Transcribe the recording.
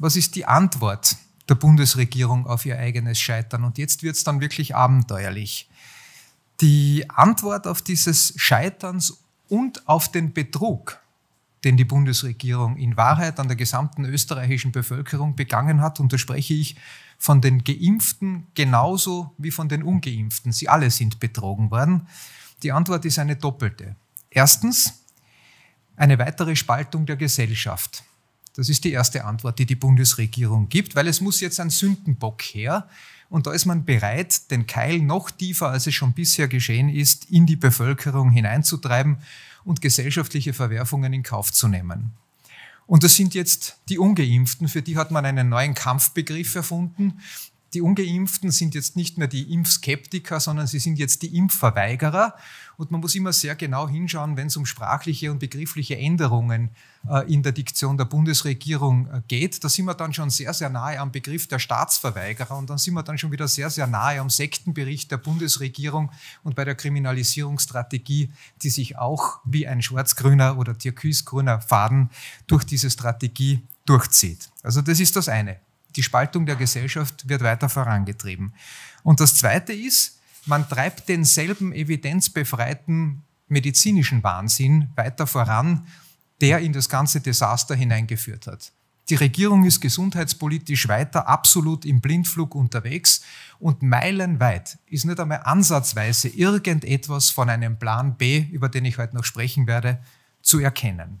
was ist die Antwort der Bundesregierung auf ihr eigenes Scheitern? Und jetzt wird es dann wirklich abenteuerlich. Die Antwort auf dieses Scheiterns und auf den Betrug, den die Bundesregierung in Wahrheit an der gesamten österreichischen Bevölkerung begangen hat, und da spreche ich von den Geimpften genauso wie von den Ungeimpften. Sie alle sind betrogen worden. Die Antwort ist eine doppelte. Erstens, eine weitere Spaltung der Gesellschaft. Das ist die erste Antwort, die die Bundesregierung gibt, weil es muss jetzt ein Sündenbock her. Und da ist man bereit, den Keil noch tiefer, als es schon bisher geschehen ist, in die Bevölkerung hineinzutreiben und gesellschaftliche Verwerfungen in Kauf zu nehmen. Und das sind jetzt die Ungeimpften, für die hat man einen neuen Kampfbegriff erfunden, die Ungeimpften sind jetzt nicht mehr die Impfskeptiker, sondern sie sind jetzt die Impfverweigerer. Und man muss immer sehr genau hinschauen, wenn es um sprachliche und begriffliche Änderungen äh, in der Diktion der Bundesregierung äh, geht. Da sind wir dann schon sehr, sehr nahe am Begriff der Staatsverweigerer und dann sind wir dann schon wieder sehr, sehr nahe am Sektenbericht der Bundesregierung und bei der Kriminalisierungsstrategie, die sich auch wie ein schwarz-grüner oder türkis-grüner Faden durch diese Strategie durchzieht. Also das ist das eine die Spaltung der Gesellschaft wird weiter vorangetrieben. Und das Zweite ist, man treibt denselben evidenzbefreiten medizinischen Wahnsinn weiter voran, der in das ganze Desaster hineingeführt hat. Die Regierung ist gesundheitspolitisch weiter absolut im Blindflug unterwegs und meilenweit ist nicht einmal ansatzweise irgendetwas von einem Plan B, über den ich heute noch sprechen werde, zu erkennen.